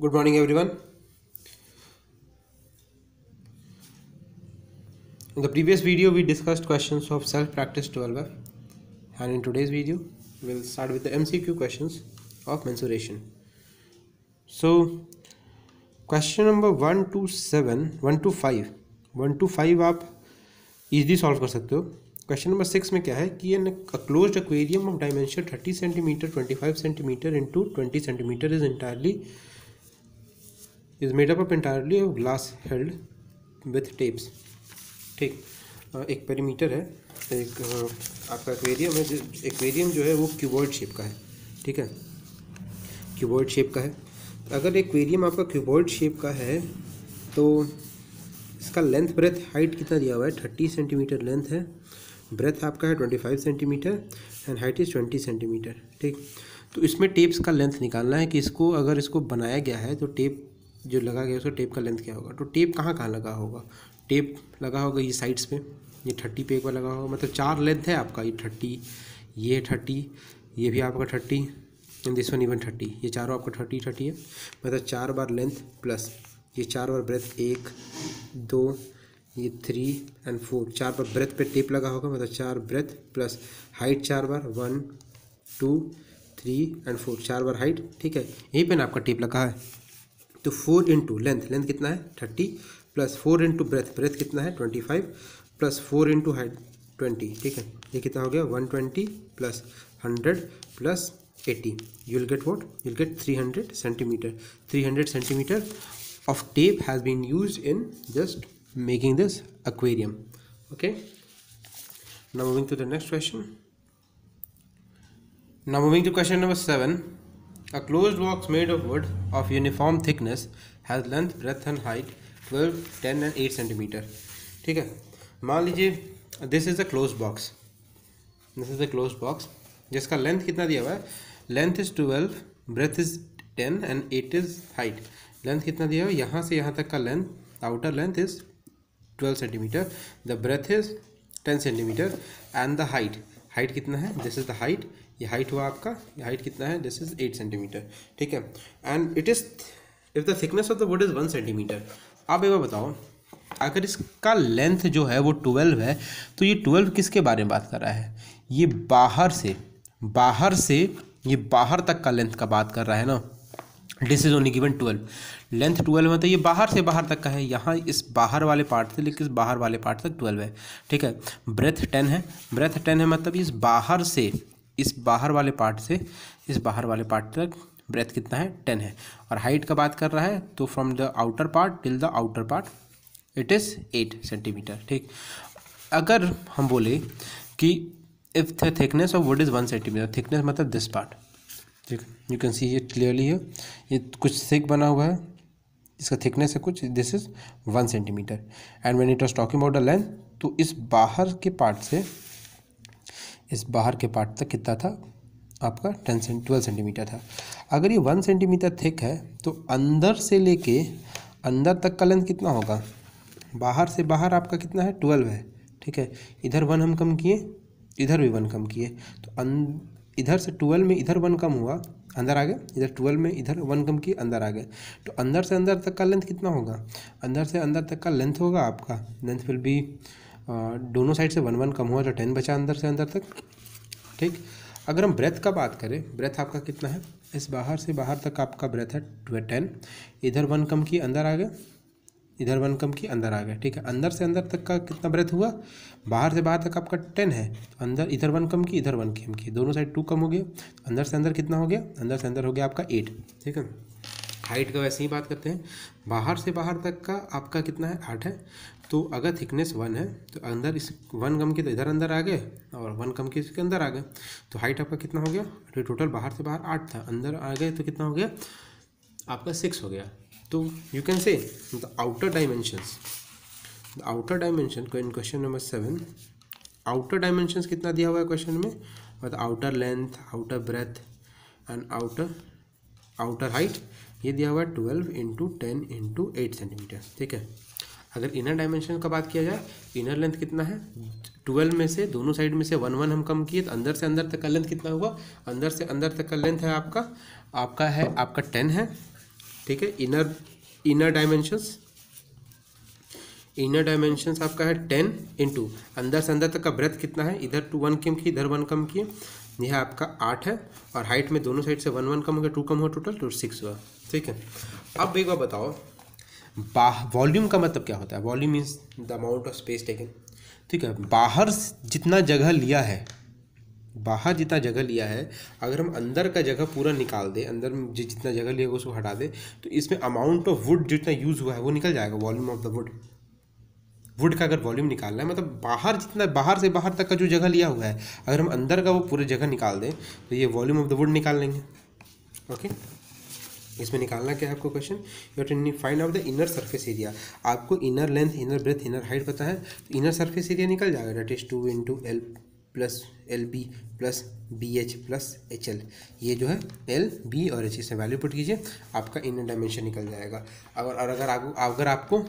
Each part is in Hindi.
Good morning everyone in the previous video we discussed questions of self practice twelve and in today's video will start with the MCQ questions of mensuration so question number one two seven one two five one two five आप इजली सॉल्व कर सकते हो. क्वेश्चन नंबर सिक्स में क्या है कि an close aquarium of dimension thirty centimetre twenty five centimetre into twenty centimetre is entirely is made up of entirely of glass held with tapes ठीक एक पेरीमीटर है, एक आपका एक्वेरियम है एक्वेरियम जो है वो क्यूबॉइड शेप का है, ठीक है? क्यूबॉइड शेप का है। अगर एक्वेरियम आपका क्यूबॉइड शेप का है तो इसका लेंथ ब्रेथ हाइट कितना दिया हुआ है? थर्टी सेंटीमीटर लेंथ है। ब्रेथ आपका है twenty five centimetre and height is twenty centimetre ठीक? तो इसमें टेप्स का लेंथ निकालना है कि इसको, अगर इसको बनाया गया है तो टेप जो लगा गया उसका टेप का लेंथ क्या होगा? तो टेप कहाँ कहाँ लगा होगा? टेप लगा होगा ये साइड्स पे। ये थर्टी पे एक बार लगा होगा। मतलब चार लेंथ है आपका। ये थर्टी ये थर्टी ये भी आपका thirty and this one even thirty ये चारों आपका थर्टी थर्टी है। मतलब चार बार लेंथ प्लस ये चार बार ब्रेथ एक, दो, ये थ्री एंड फोर चार बार ब्रेथ पे टेप लगा होगा। मतलब चार ब्रेथ प्लस हाइट चार बार। One two three and four चार बार हाइट ठीक है? यहीं पे ना आपका टेप लगा है। तो फोर इंटू लेंथ लेंथ कितना है? Thirty plus four into breadth breadth कितना है? Twenty five plus four into height twenty ठीक है? ये कितना हो गया? One twenty plus hundred plus eighty you will get what you will get three hundred centimetre three hundred centimetre of tape has been used in just making this aquarium. Okay? Now moving to the next question. Now moving to question number 7 a closed box made of wood of uniform thickness has length, breadth and height 12 10 and 8 centimeter. ठीक है? मान लीजिए this is a close box this is a close box जिसका लेंथ कितना दिया हुआ है? Length is 12 breadth is 10 and 8 is height length कितना दिया हुआ है? यहाँ से यहाँ तक का length outer length is 12 centimetre the breadth is 10 centimetre and the height height कितना है? दिस इज़ द हाइट ये हाइट हुआ आपका. ये हाइट कितना है? दिस इज़ एट सेंटीमीटर ठीक है? And it is if the thickness of the wood is one centimetre आप एक बार बताओ, अगर इसका लेंथ जो है वो 12 है तो ये 12 किसके बारे में बात कर रहा है? ये बाहर से बाहर से, ये बाहर तक का लेंथ का बात कर रहा है ना? This is only given twelve length twelve है तो ये बाहर से बाहर तक का है। यहाँ इस बाहर वाले पार्ट से लेकिन इस बाहर वाले पार्ट तक ट्वेल्व है। ठीक है? ब्रेथ टेन है। ब्रेथ टेन है मतलब इस बाहर से, इस बाहर वाले पार्ट से, इस बाहर वाले पार्ट तक ब्रेथ कितना है? टेन है। और हाइट का बात कर रहा है तो from the outer part till the outer part it is eight centimetre ठीक? अगर हम बोले कि if the thickness of wood is one centimetre thickness मतलब this part you can see ये क्लियरली है ये कुछ थिक बना हुआ है। इसका थिकनेस है कुछ। This is one centimetre and when it was talking about the length तो इस बाहर के पार्ट से, इस बाहर के पार्ट तक कितना था? आपका टेन सेंट ट्वेल्व सेंटीमीटर था। अगर ये वन सेंटीमीटर थिक है तो अंदर से लेके, अंदर तक का लेंथ कितना होगा? बाहर से बाहर आपका कितना है? ट्वेल्व है। ठीक है? इधर वन हम कम किए, इधर भी वन कम किए। तो अन इधर से ट्वेल्व में इधर वन कम हुआ, अंदर आ गए, इधर ट्वेल्व में इधर वन कम किए, अंदर आ गए। तो अंदर से अंदर तक का लेंथ कितना होगा? अंदर से अंदर तक का लेंथ होगा आपका। लेंथ विल बी दोनों साइड से वन वन कम हुआ तो टेन बचा अंदर से अंदर तक। ठीक? अगर हम ब्रेथ का बात करें ब्रेथ आपका कितना है? इस बाहर से बाहर तक आपका ब्रेथ है टेन इधर वन कम किए, अंदर आ गया इधर वन कम किए अंदर आ गया। ठीक है, अंदर से अंदर तक का कितना ब्रेथ हुआ? बाहर से बाहर तक आपका टेन है। अंदर इधर वन कम की इधर वन कम की दोनों साइड टू कम हो गया। अंदर से अंदर कितना हो गया? अंदर से अंदर हो गया आपका एट ठीक है? हाइट का वैसे ही बात करते हैं। बाहर से बाहर तक का आपका कितना है? आठ है। तो अगर थिकनेस वन है तो अंदर इस वन कम के तो इधर अंदर आ गए और वन कम के इसके अंदर आ गए तो हाइट आपका कितना हो गया? तो टोटल बाहर से बाहर आठ था। अंदर आ गए तो कितना हो गया? आपका सिक्स हो गया। तो you can say outer dimensions the outer dimension in question number seven outer dimensions कितना दिया हुआ है क्वेश्चन में? मतलब outer length outer breadth and outer outer height ये दिया हुआ है twelve into ten into eight centimetre ठीक है? अगर इनर डायमेंशन का बात किया जाए इनर लेंथ कितना है? ट्वेल्व में से, दोनों साइड में से वन वन हम कम किए तो अंदर से अंदर तक का लेंथ कितना हुआ? अंदर से अंदर तक का लेंथ है आपका आपका है, आपका टेन है ठीक है? Inner inner dimensions inner dimensions आपका है टेन इंटू अंदर से अंदर तक का ब्रेथ कितना है? इधर टू वन कम किए, इधर वन कम किए। यह आपका आठ है और हाइट में दोनों साइड से वन वन कम हो गया टू कम हुआ टोटल टू सिक्स हुआ। ठीक है? अब एक बार बताओ, बाह वॉल्यूम का मतलब क्या होता है? Volume means the amount of space taken ठीक है? बाहर जितना जगह लिया है बाहर जितना जगह लिया है, अगर हम अंदर का जगह पूरा निकाल दें, अंदर जितना जगह लिया उसको हटा दें तो इसमें अमाउंट ऑफ़ वुड जितना यूज़ हुआ है, वो निकल जाएगा volume of the wood wood का अगर वॉल्यूम निकालना है मतलब बाहर जितना, बाहर से बाहर तक का जो जगह लिया हुआ है, अगर हम अंदर का वो पूरे जगह निकाल दें तो ये वॉल्यूम ऑफ़ द वुड निकाल लेंगे. ओके इसमें निकालना क्या है आपको question you to find out the inner surface area आपको inner length inner breadth inner height पता है तो इनर सरफेस एरिया निकल जाएगा that is two into L plus L B plus B H plus H L. ये जो है एल, बी और एच, इसमें वैल्यू पुट कीजिए, आपका इनर डायमेंशन निकल जाएगा। अगर, और अगर आप अगर आपको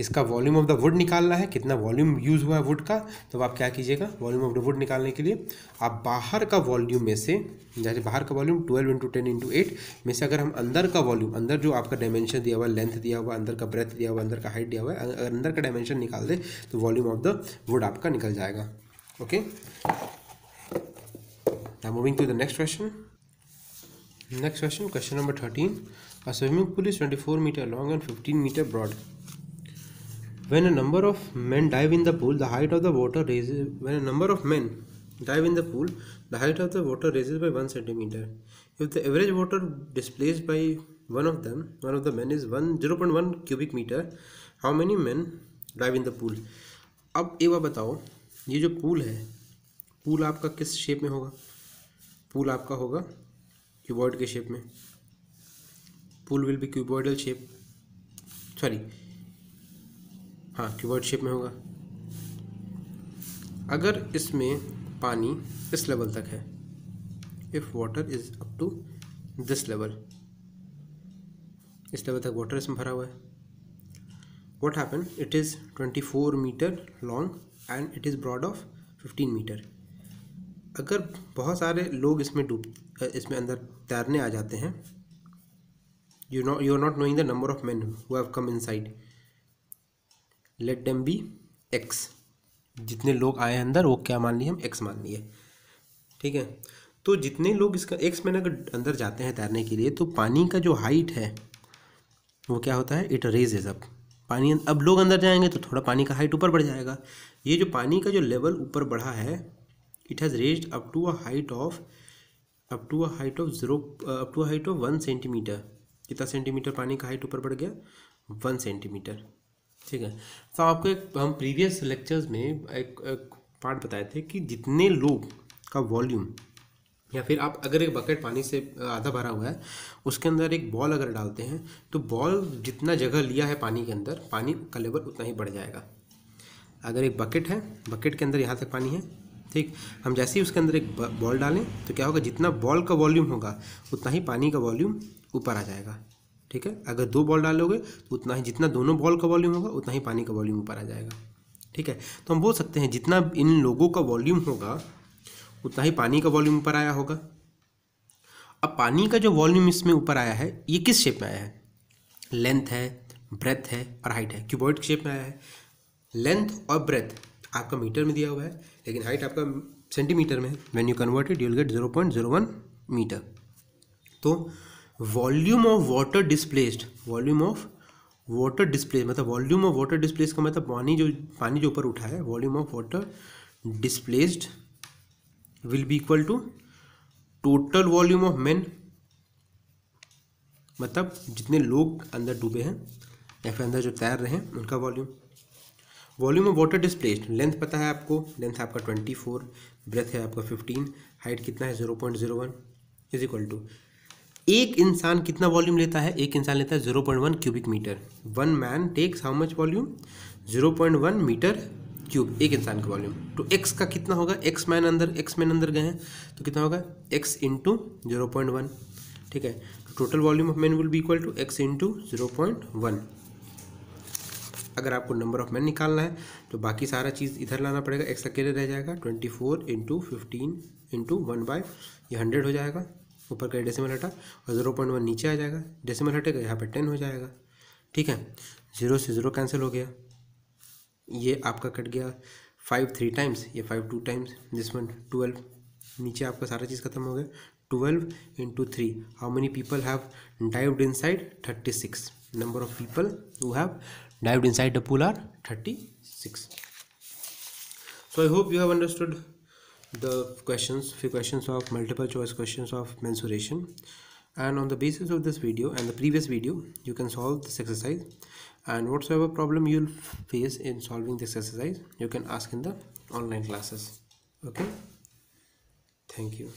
इसका वॉल्यूम ऑफ़ द वुड निकालना है, कितना वॉल्यूम यूज़ हुआ है वुड का तो आप क्या कीजिएगा वॉल्यूम ऑफ़ द वुड निकालने के लिए आप बाहर का वॉल्यूम में से, जैसे बाहर का volume twelve into ten into eight में से अगर हम अंदर का वॉल्यूम अंदर जो आपका डायमेंशन दिया हुआ लेंथ दिया हुआ अंदर का ब्रेथ दिया हुआ अंदर का हाइट दिया हुआ है, अगर अंदर का डायमेंशन निकाल दे तो वॉल्यूम ऑफ़ द वुड आपका निकल जाएगा। Okay now moving to the next question next question question number 13 a swimming pool is 24 meter long and 15 meter broad when a number of men dive in the pool the height of the water raises when a number of men dive in the pool the height of the water raises by 1 centimeter if the average water displaced by one of them one of the men is 1 0.1 cubic meter how many men dive in the pool अब एक बार बताओ ये जो पूल है, पूल आपका किस शेप में होगा? पूल आपका होगा क्यूबॉइड के शेप में। Pool will be cuboidal shape sorry हाँ क्यूबॉइड शेप में होगा। अगर इसमें पानी इस लेवल तक है if water is up to this level इस लेवल तक वाटर इसमें भरा हुआ है। What happen it is twenty four metre long and it is broad of fifteen metre अगर बहुत सारे लोग इसमें डूब, इसमें अंदर तैरने आ जाते हैं you know you are not knowing the number of man who have come inside let them be x जितने लोग आए हैं अंदर, वो क्या मान लिए? हम एक्स मान लिए। ठीक है? तो जितने लोग इसका एक्स मैन अगर अंदर जाते हैं तैरने के लिए तो पानी का जो हाइट है, वो क्या होता है? इट रेज इज़ अप पानी अब लोग अंदर जाएँगे तो थोड़ा पानी का हाइट ऊपर बढ़ जाएगा। ये जो पानी का जो लेवल ऊपर बढ़ा है it has raised up to a height of up to a height of zero up to a height of one centimetre कितना सेंटीमीटर पानी का हाइट ऊपर बढ़ गया? वन सेंटीमीटर ठीक है? तो आपको एक हम प्रीवियस लेक्चर्स में एक, एक पार्ट बताए थे कि जितने लोग का वॉल्यूम या फिर आप अगर एक बकेट पानी से आधा भरा हुआ है, उसके अंदर एक बॉल अगर डालते हैं तो बॉल जितना जगह लिया है पानी के अंदर, पानी का लेवल उतना ही बढ़ जाएगा। अगर एक बकेट है बकेट के अंदर यहाँ तक पानी है, ठीक? हम जैसे ही उसके अंदर एक बॉल डालें तो क्या होगा, जितना बॉल का वॉल्यूम होगा, उतना ही पानी का वॉल्यूम ऊपर आ जाएगा, ठीक है? अगर दो बॉल डालोगे तो उतना ही, जितना दोनों बॉल का वॉल्यूम होगा, उतना ही पानी का वॉल्यूम ऊपर आ जाएगा, ठीक है? तो हम बोल सकते हैं, जितना इन लोगों का वॉल्यूम होगा उतना ही पानी का वॉल्यूम ऊपर आया होगा। अब पानी का जो वॉल्यूम इसमें ऊपर आया है, ये किस शेप में आया है? लेंथ है ब्रेथ है और हाइट है। क्यूबॉइड शेप में आया है। लेंथ और ब्रेथ आपका मीटर में दिया हुआ है, लेकिन हाइट आपका सेंटीमीटर में है। When you converted you'll get zero point zero one metre तो volume of water displaced volume of water displace मतलब वॉल्यूम ऑफ़ वाटर डिस्प्लेस का मतलब पानी जो पानी जो ऊपर उठा है volume of water displaced will be equal to total volume of men मतलब जितने लोग अंदर डूबे हैं, या फिर अंदर जो तैर रहे हैं, उनका volume volume of water displaced length पता है आपको? लेंथ आपका ट्वेंटी फोर ब्रेथ है आपका फिफ्टीन हाइट कितना है? Zero point zero one is equal to एक इंसान कितना वॉल्यूम लेता है? एक इंसान लेता है zero point one cubic metre one man takes how much volume zero point one metre cube एक इंसान का वॉल्यूम तो एक्स का कितना होगा? एक्स मैन अंदर एक्स मैन अंदर गए हैं तो कितना होगा? X into zero point one ठीक है? तो total volume of man will be equal to x into zero point one अगर आपको नंबर ऑफ़ मैन निकालना है तो बाकी सारा चीज़ इधर लाना पड़ेगा एक्स अकेले रह जाएगा twenty four into fifteen into one by ये हंड्रेड हो जाएगा, ऊपर का डेसिमल हटा, और ज़ीरो पॉइंट वन नीचे आ जाएगा डेसिमल हटेगा, यहाँ पे टेन हो जाएगा, ठीक है? ज़ीरो से ज़ीरो कैंसिल हो गया। ये आपका कट गया फाइव थ्री टाइम्स ये five two times this one twelve नीचे आपका सारा चीज़ खत्म हो गया twelve into three how many people have dived in thirty six number of people you have dived in the pool are thirty six so I hope you have understood the question फिर question of multiple choice question of mensuration and on the basis of this video and the previous video you can solve this exercise. And whatsoever problem you'll face in solving this exercise you can ask in the online classes. Okay? Thank you